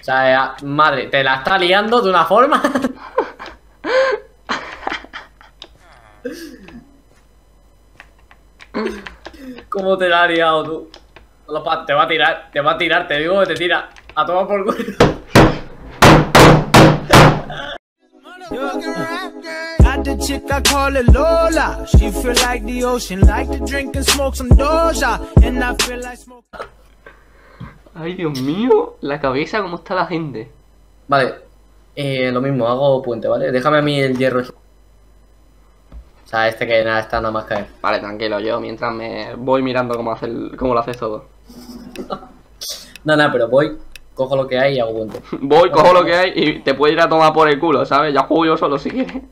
O sea, eh, madre, te la está liando de una forma. ¿Cómo te la ha liado tú? Te va a tirar, te va a tirar, te digo que te tira. A tomar por culo. Got the chick I call it Lola. She feel like the ocean, like to drink and smoke some Doja. And I feel like smoke. Ay, Dios mío, la cabeza, cómo está la gente. Vale, eh, lo mismo, hago puente, ¿vale? Déjame a mí el hierro. O sea, este que nada está nada más caer. Vale, tranquilo, yo mientras me voy mirando cómo, hace el- cómo lo haces todo. No, nada, pero voy, cojo lo que hay y hago puente. Voy, cojo lo que hay y te puedes ir a tomar por el culo, ¿sabes? Ya juego yo solo si quieres.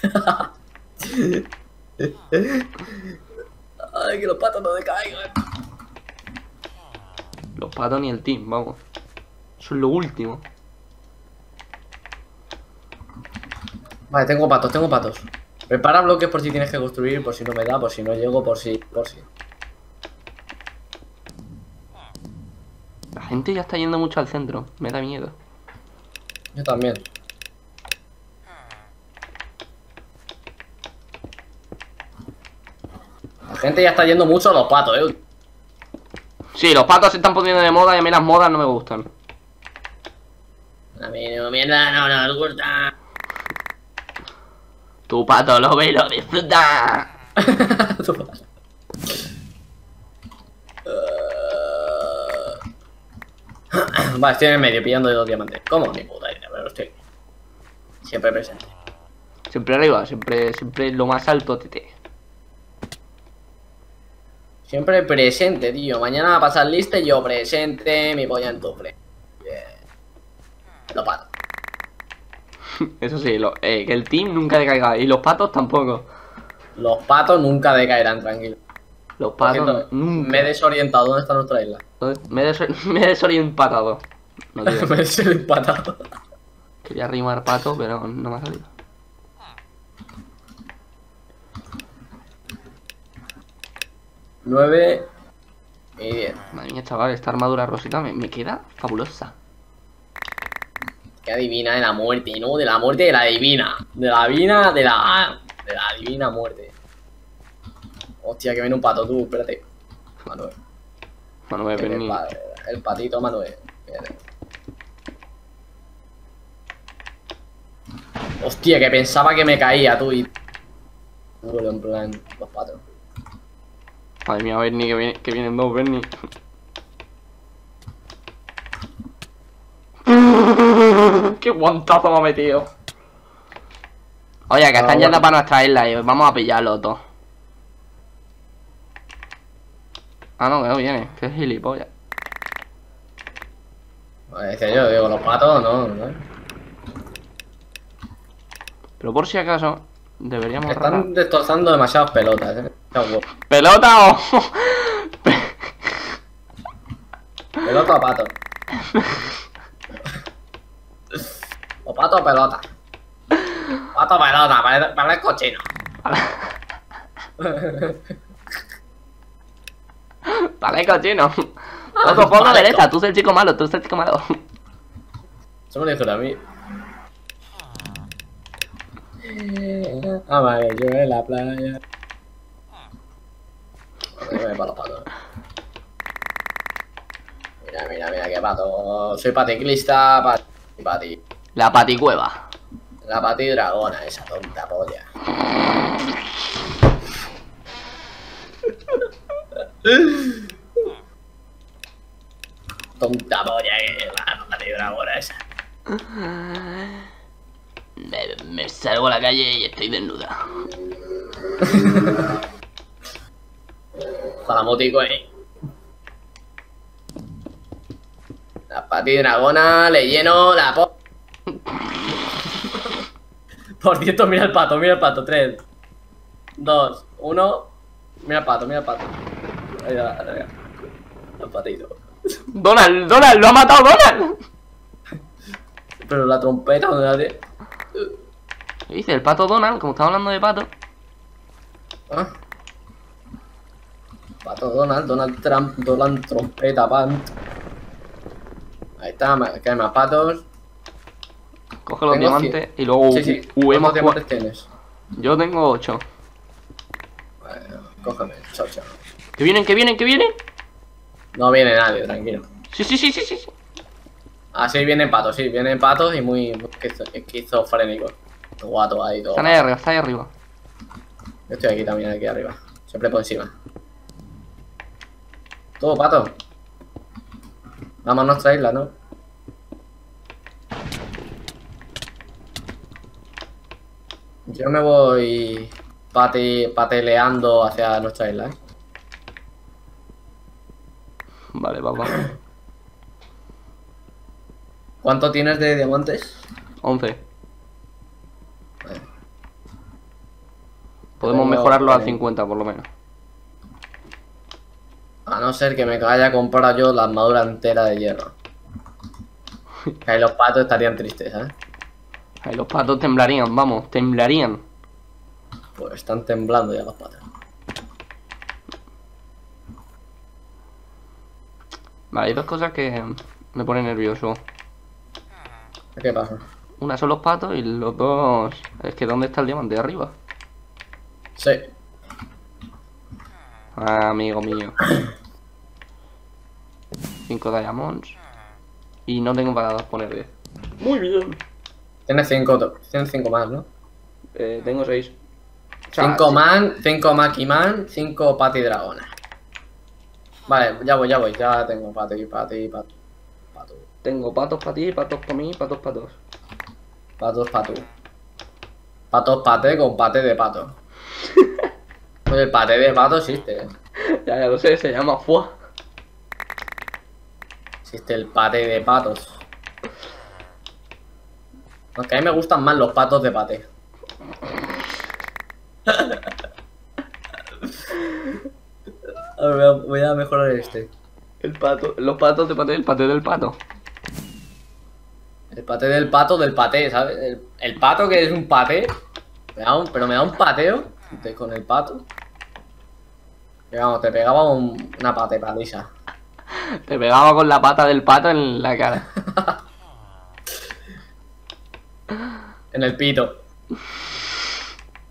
Ay, que los patos no decaigan. Los patos ni el team, vamos. Eso es lo último. Vale, tengo patos, tengo patos. Prepara bloques por si tienes que construir, por si no me da, por si no llego, por si, por si. La gente ya está yendo mucho al centro, me da miedo. Yo también. La gente ya está yendo mucho a los patos, eh. Sí, los patos se están poniendo de moda y a mí las modas no me gustan. A mí no, mierda, no nos gusta. Tu pato lo ve y lo disfruta. Vale, estoy en el medio pillando de dos diamantes. ¿Cómo? Ni puta idea, pero estoy siempre presente. Siempre arriba, siempre, siempre lo más alto, tete. Siempre presente, tío. Mañana va a pasar lista y yo presente, mi polla en tu frente. Bien. Lo pato. Eso sí, lo- eh, que el team nunca decaiga. Y los patos tampoco. Los patos nunca decaerán, tranquilo. Los patos cierto, nunca. Me he desorientado. ¿Dónde está nuestra isla? Me he, des- me he desorientado. No me he desorientado. Quería rimar pato, pero no me ha salido. Nueve y diez. Madre mía, chaval, esta armadura rosita me, me queda fabulosa. Que adivina de la muerte, ¿no? De la muerte de la divina. De la divina, de la. De la divina muerte. Hostia, que viene un pato, tú, espérate. Manuel. Manuel, El, vení. pa- el patito Manuel. Espérate. Hostia, que pensaba que me caía, tú y. En plan, los patos. Madre mía, Bernie, que, viene, que vienen dos, Bernie. ¡Qué guantazo me ha metido! Oye, que Ah, están yendo bueno. para nuestra isla y vamos a pillarlos todos. Ah, no, que no viene, que es gilipollas. Es que yo digo, los patos, no, no. Pero por si acaso, deberíamos. Están destrozando demasiadas pelotas, eh. ¡Pelota o! Pelota o pato. o pato o pelota. Pato o pelota, parece, parece cochino. vale, cochino. Otro fondo Vale, derecha, tú eres el chico malo, tú eres el chico malo. Eso me lo dijeron a mí. Ah, vale, yo en la playa. Para los patos. Mira, mira, mira qué pato. Soy paticlista, pati, pati. La paticueva. La pati dragona, esa tonta polla. tonta polla es la pati dragona esa. Me, me salgo a la calle y estoy desnuda. Motico ahí. La pati dragona, le lleno la po... Por cierto, mira el pato, mira el pato. 3, 2, 1. Mira el pato, mira el pato. Ahí, ahí, ahí, ahí. El patito. Donald, Donald, lo ha matado Donald. Pero la trompeta, ¿dónde la tiene? ¿Qué dice? El pato Donald, como estaba hablando de pato. Ah. Pato Donald, Donald Trump, Donald Trompeta Pant. Ahí está, ma- que hay más patos. Coge los Tengo diamantes y luego Sí, sí. ¿Cuántos diamantes tienes? Yo tengo 8. Bueno, cógeme, chao, chao. ¿Que vienen, que vienen, que vienen? No viene nadie, tranquilo. Sí, sí, sí, sí, sí. sí. Ah, vienen patos, sí, vienen patos y muy, muy esquizo- esquizofrénicos. Guato ahí, todo. Están ahí arriba, está ahí arriba. Yo estoy aquí también, aquí arriba. Siempre por encima. Todo pato. Vamos a nuestra isla, ¿no? Yo me voy pate, pateleando hacia nuestra isla, ¿eh? Vale, va, va. ¿Cuánto tienes de diamantes? 11. Vale. Podemos mejorarlo al 40. 50 por lo menos. A no ser que me vaya a comprar yo la armadura entera de hierro. Que ahí los patos estarían tristes, ¿eh? Ahí los patos temblarían, vamos, temblarían. Pues están temblando ya los patos. Vale, hay dos cosas que me ponen nervioso. ¿Qué pasa? Una son los patos y los dos... Es que ¿dónde está el diamante? Arriba. Sí. Ah, amigo mío. 5 diamonds. Y no tengo para poner 10. Muy bien. Tienes cinco, to- tienes cinco más, ¿no? Eh, tengo 6. Cinco man, cinco Makiman, cinco Pati Dragones. Vale, ya voy, ya voy, ya tengo Pati, Pati, Pato. Pato. Tengo patos para ti, patos para mí, patos para todos. Patos, pato. Patos, pate con pate de pato. Oye, el pate de pato existe, ¿eh? ya, ya lo sé, se llama FUA. Existe el pate de patos. Aunque a mí me gustan más los patos de pate. A ver, voy a- mejorar este. El pato, los patos de paté, el paté del pato. El paté del pato del paté, ¿sabes? El, el pato que es un paté. me da un- pero me da un pateo de- con el pato. Que vamos, te pegaba un- una pate paliza. Te pegaba con la pata del pato en la cara. En el pito.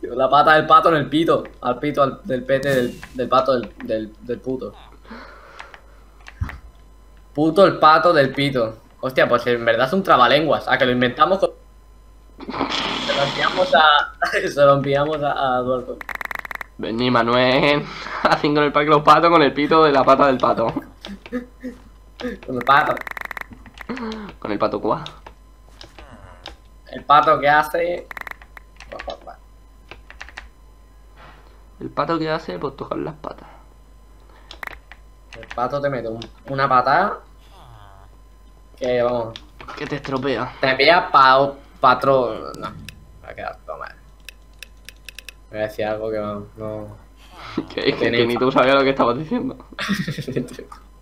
La pata del pato en el pito. Al pito al- del pete del, del pato del, del, del puto. Puto el pato del pito. Hostia, pues en verdad es un trabalenguas. A que lo inventamos con... Se lo enviamos a... Se lo enviamos a, a Eduardo. Vení, Manuel. Haciendo el parque los patos con el pito de la pata del pato. Con el pato. Con el pato cuá. El pato que hace... El pato que hace, pues tocar las patas. El pato te mete un- una patada... Que vamos... Que te estropea. Te envía pa patrón. No, va a quedar todo mal. Voy a decir algo que no. no... Que, que- Tiene que ni tú sabías lo que estabas diciendo.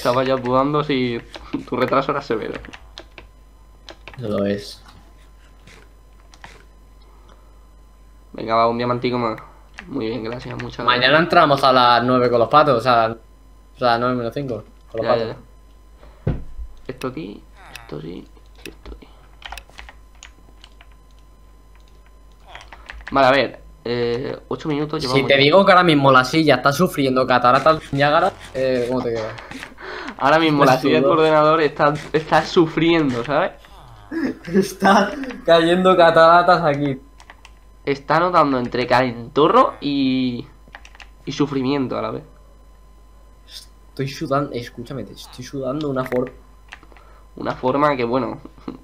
Estabas ya dudando si tu retraso era severo. Lo es. Venga, va, un diamantico más. Muy bien, gracias, muchas Mañana entramos a las 9 con los patos, o sea, o sea, 9 menos 5 con los Ya, patos. ya. Esto aquí, esto sí, y esto aquí. Vale, a ver. Eh, 8 minutos llevamos. Si te digo que ahora mismo la silla está sufriendo cataratas Niágara, eh, ¿cómo te queda? Ahora mismo la Es silla de tu ordenador está, está sufriendo, ¿sabes? Está cayendo cataratas aquí. Está notando entre calentorro y. y sufrimiento a la vez. Estoy sudando, escúchame, te estoy sudando una forma. Una forma que, bueno.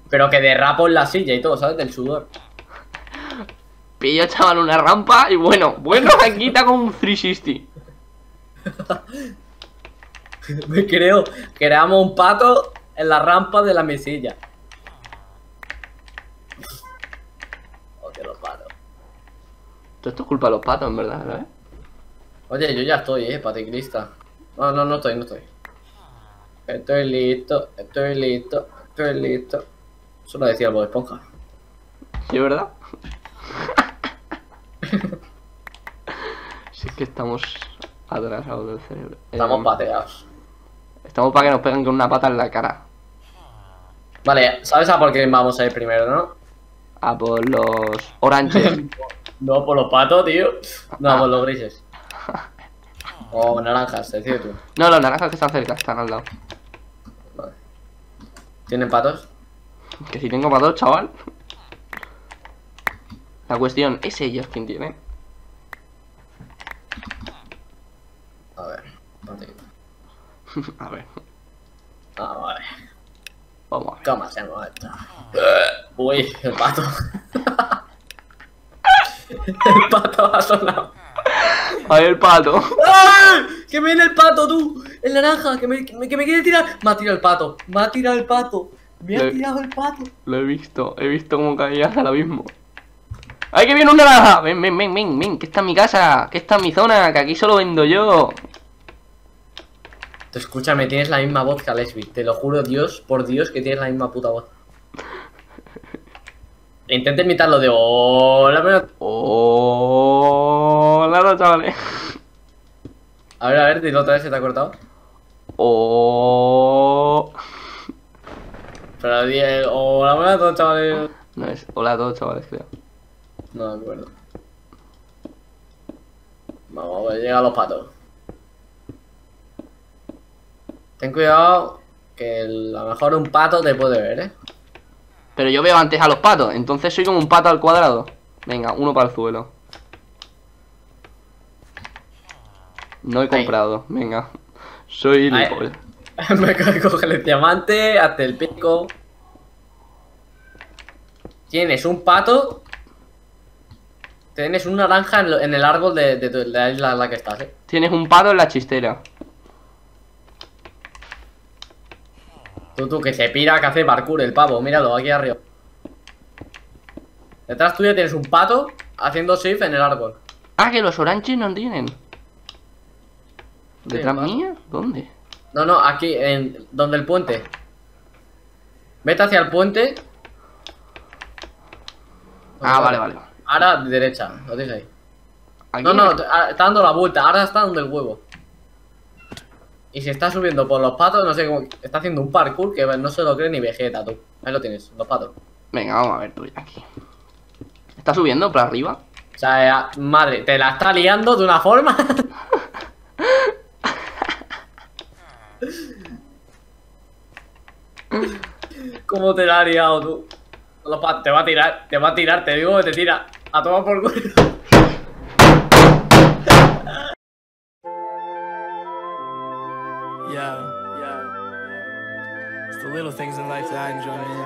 Pero que derrapo en la silla y todo, ¿sabes? Del sudor. Pillo chaval una rampa y bueno, bueno, aquí está con un 360. Me creo, creamos un pato en la rampa de la mesilla. Hostia, los patos. Todo esto es culpa de los patos, en verdad, ¿sabes? Oye, yo ya estoy, eh, paticlista. No, no, no estoy, no estoy. Estoy listo, estoy listo, estoy listo. Eso lo decía el Bob Esponja. ¿Sí, es verdad? si es que estamos atrasados del cerebro. Estamos Eh, pateados. Estamos para que nos peguen con una pata en la cara. Vale, ¿sabes a por qué vamos a ir primero, no? A por los oranges. No, por los patos, tío. No, Ah. por los grises. O naranjas, decide tú. No, los naranjas que están cerca, están al lado. Vale. ¿Tienen patos? Que si tengo para dos, chaval. La cuestión es ellos quien tienen. A ver. no te- A ver, Ah, vale. vamos a ver. ¿Cómo hacemos esto? Uy, el pato. el pato ha sonado. A ver el pato. ¡Ay! ¡Que me viene el pato, tú! El naranja, que me, que me, que me quiere tirar. Me ha tirado el pato. Me ha tirado el pato. Me ha tirado el pato. Lo he visto, he visto cómo caías al abismo. ¡Ay, que viene un naranja! Ven, ven, ven, ven, ven, que está en mi casa, que está en mi zona, que aquí solo vendo yo. Escúchame, tienes la misma voz que Alesbi. Te lo juro, Dios, por Dios, que tienes la misma puta voz. Intenta imitarlo de hola, pero... Hola, chavales. A ver, a ver, dilo otra vez, ¿se te ha cortado? Oh... Pero di el hola, buenas a todos, chavales. No es hola a todos, chavales, creo. No me acuerdo. Vamos, a ver, llega los patos. Ten cuidado, que el- a lo mejor un pato te puede ver, ¿eh? Pero yo veo antes a los patos, entonces soy como un pato al cuadrado. Venga, uno para el suelo. No he comprado, venga. Soy. Lipol. Me co- coge el diamante, hasta el pico. Tienes un pato. Tienes un naranja en, lo- en el árbol de, de de la isla en la que estás, eh. Tienes un pato en la chistera. Tú, tú, que se pira, que hace parkour el pavo. Míralo, aquí arriba. Detrás tuya tienes un pato haciendo safe en el árbol. Ah, que los oranges no tienen. ¿Detrás va. mía? ¿Dónde? No, no, aquí, en donde el puente. Vete hacia el puente. Ah, vale, vale. Ahora derecha, lo tienes ahí. Aquí No, no, ah, está dando la vuelta, ahora está donde el huevo. Y se está subiendo por los patos, no sé cómo. Está haciendo un parkour que no se lo cree ni Vegeta, tú. Ahí lo tienes, los patos. Venga, vamos a ver tú aquí. ¿Está subiendo para arriba? O sea, eh, madre, te la está liando de una forma. ¿Cómo te la ha liado tú? Los patos, te va a tirar, te va a tirar, te digo que te tira. A tomar por culo. enjoyment.